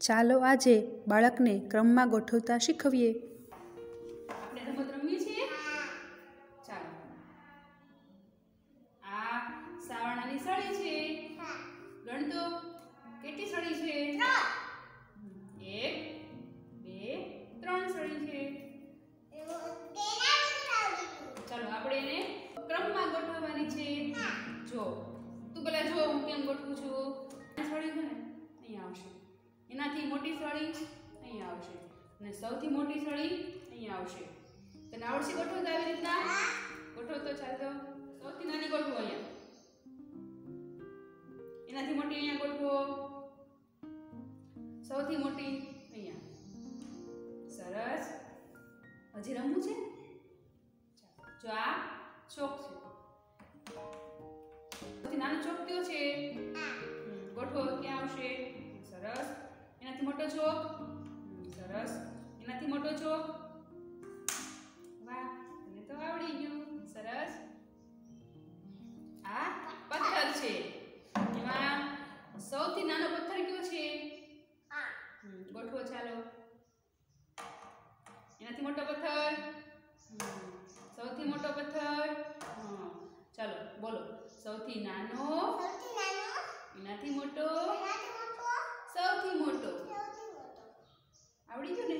ચાલો આજે બાળકને ક્રમમાં ગોઠવતા શીખવીએ. આપણે રમત છીએ ચાલો આ સાવરણાની સળી છે ગણતો કેટલી સળી છે એક બે ત્રણ સળી છે ચાલો, આપણે એને ક્રમમાં ગોઠવવાની છે. જો પેલા જો હું કેમ ગોઠવું છું? સળી છે ને, અહીંયા આવશે. એનાથી મોટી સળી અહીંયા આવશે. અને સૌથી મોટી સળી અહીંયા આવશે. તને આવડશે ગોઠવતા આવી રીતના? ગોઠવતો ચાલતો. સૌથી નાની ગોઠવો અહીંયા. એનાથી મોટી અહીંયા ગોઠવો. સૌથી મોટી અહીંયા. સરસ. હજી રમવું છે? જો આ શોખ છે. સૌથી નાનો ચોક કયો છે? ગોઠવો ક્યાં આવશે? સરસ. એનાથી મોટો ચોક? સરસ. એનાથી મોટો ચોક? વાહ તને તો આવડી ગયું. સરસ. આ પથ્થર છે. એમાં સૌથી નાનો પથ્થર કયો છે? ગોઠવો ચાલો. એનાથી મોટો પથ્થર હમ, સૌથી મોટો પથ્થર હમ, ચાલો બોલો સૌથી નાનો એનાથી મોટો સૌથી મોટો. આવડી ગયું ને?